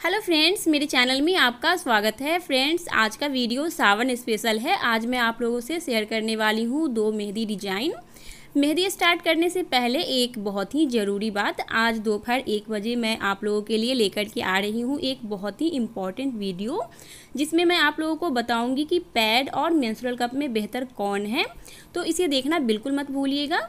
Hello friends, मेरे channel में आपका स्वागत है। फ्रेंड्स, आज का वीडियो सावन स्पेशल है। आज मैं आप लोगों से शेयर करने वाली हूँ दो मेहंदी डिज़ाइन। मेहंदी स्टार्ट करने से पहले एक बहुत ही ज़रूरी बात, आज दोपहर एक बजे मैं आप लोगों के लिए लेकर के आ रही हूँ एक बहुत ही इंपॉर्टेंट वीडियो, जिसमें मैं आप लोगों को बताऊँगी कि पैड और मेंस्ट्रुअल कप में बेहतर कौन है। तो इसे देखना बिल्कुल मत भूलिएगा।